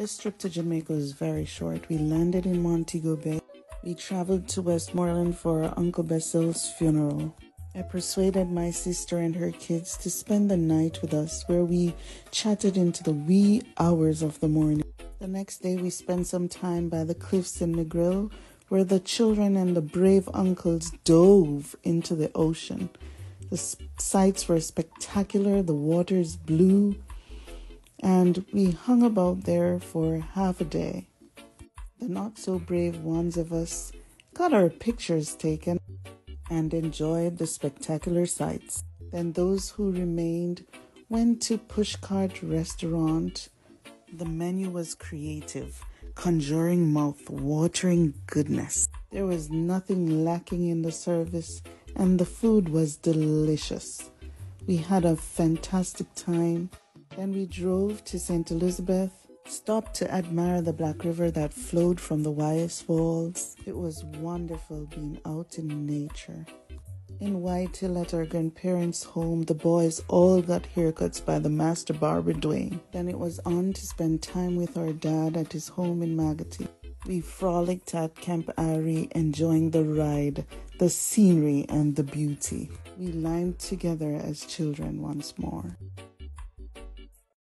This trip to Jamaica was very short. We landed in Montego Bay. We traveled to Westmoreland for Uncle Basil's funeral. I persuaded my sister and her kids to spend the night with us, where we chatted into the wee hours of the morning. The next day, we spent some time by the cliffs in Negril, where the children and the brave uncles dove into the ocean. The sights were spectacular, the waters blue, and we hung about there for half a day. The not so brave ones of us got our pictures taken and enjoyed the spectacular sights. Then those who remained went to Pushcart Restaurant. The menu was creative, conjuring mouth-watering goodness. There was nothing lacking in the service, and the food was delicious. We had a fantastic time. Then we drove to St. Elizabeth, stopped to admire the Black River that flowed from the YS Falls. It was wonderful being out in nature. In Whitehill at our grandparents' home, the boys all got haircuts by the master barber Dwayne. Then it was on to spend time with our dad at his home in Maggotty. We frolicked at Camp Ari, enjoying the ride, the scenery, and the beauty. We lined together as children once more.